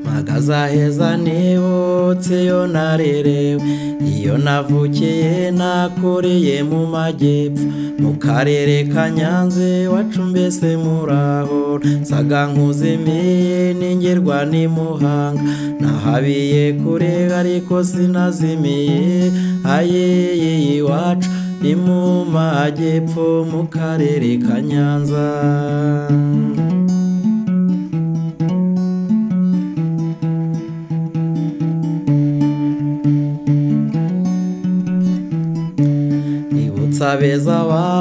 mpagazaheza nibutse iyo narerewe iyo navukiye nakoreye mu majyepfo mu karere ka nyanze wacu mbese murahora nsaga nkuzimiye n'ingerwa ni muhanga nahabiye kure ariko sinazimiye ayeye iwacu ni mu majyepfo mu karere ka nyanza cabeça vai.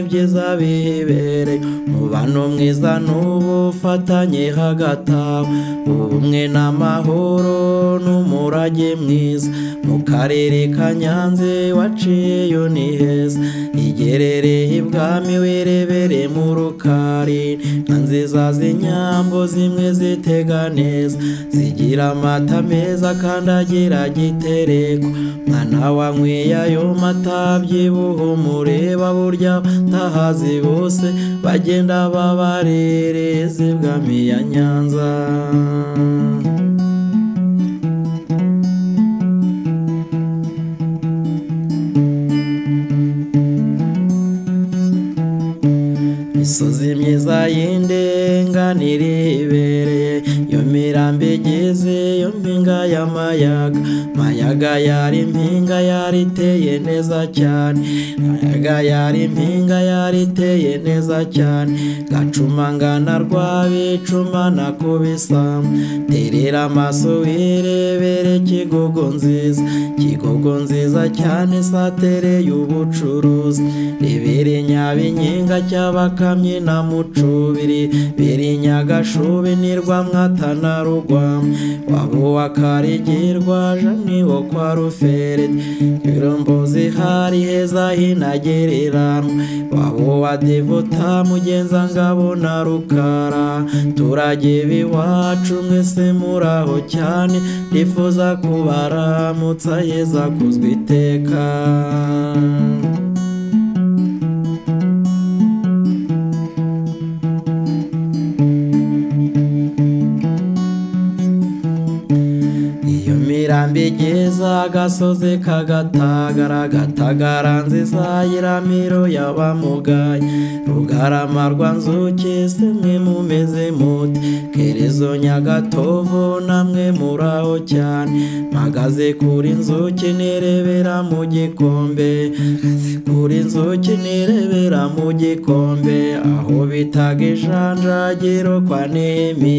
n'ibyiza bibereye umubano mwiza n'ubufatanye hagati aho ubumwe n'amahoro n'umurage mwiza mu karere ka nyanze waciyeyo ni heza igerereye ibwami wirebere mu rukari nka nziza z'inyambo zimwe zitega neza zigira amata meza kandi agira gitereko mwana wanyweye ayo mata byibuha umureba burya abatahazi bose bagenda babarereze bwami ya nyanza imisozi myiza y'indenganire ibereye iyo mirambi igiye iyo mpinga yamayaga mayaga mayaga yari impinga yariteye neza cyane mayaga yari mpinga yariteye neza cyane gacumangana rwabicumana ku bisambu terera amaso wirebere kigogo nziza kigogo nziza cyane satere y'ubucuruzi rebere nyabinkinga cy'abakamyi na mucubiri biri nyagashubi nirwa mwatana rugwamo wabuwa karigirwa jani wo kwa rufered irombozi hari heza hinagereranwa wabuwa devuta mugenza ngabo na rukara turageba biwacu mwese muraho cyane ndifuza kubaramutsa heza kuzwi iteka igeza agasozi kagatagara gatagara nziza yiramiro y'abamugaye rugarama rwa nzuki mu meze muti kerezo nyagatovu namwe muraho cyane mpagaze kuri nzuki nirebera mu gikombe kuri nzuki nirebera mu gikombe aho bitaga ijanjagiro kwa nehemi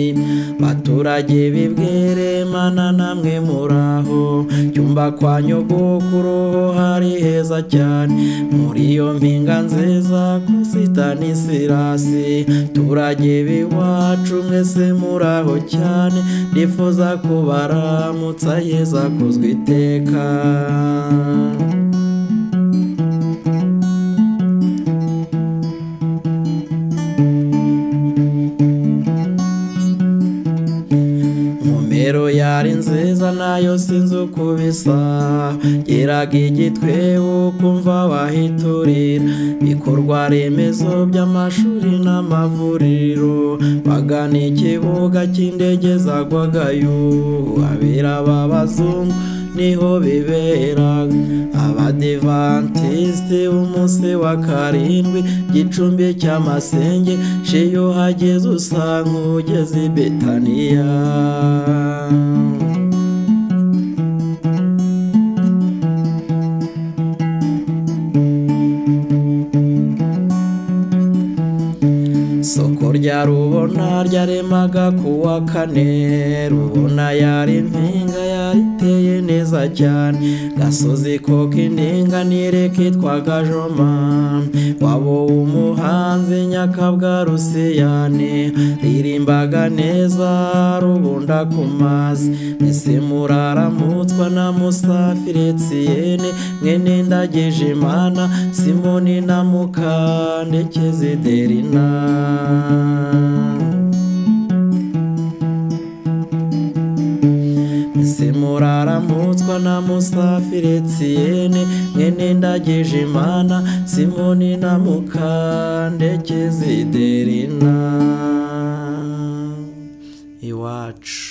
baturage bibwire mana namwe muraho naho cyumba kwa nyogokuru hari heza cyane muri iyo mpinga nziza ku sitani sirasi turage biwacu mwese muraho cyane nifuza kubaramutsa heza kuzwi iteka byose nzukubisa geraga igitwe ukumva wahiturira bikorwa remezo by'amashuri n'amavuriro bagana ikibuga cy'indege zagwagayo abera b'abazungu niho bibera abadivantisite umunsi wa karindwi gicumbi cy'amasenge sheyo hageze usanga ugeze i betaniya rubona ryaremaga ku wa kane rubona yari impinga yariteye neza cyane gasozi ko k'indinganire kitwaga joma wabo w'umuhanzi nyakabwa rusiyane ririmbaga neza rubunda ku mazi mbese muraramutswa na musafiretsiyene mwene ndagije imana simoni na mukandekezi derina ese muraramutswa na musafiri tsiyene mwene ndagije imana simoni na mukandekezi derina iwacu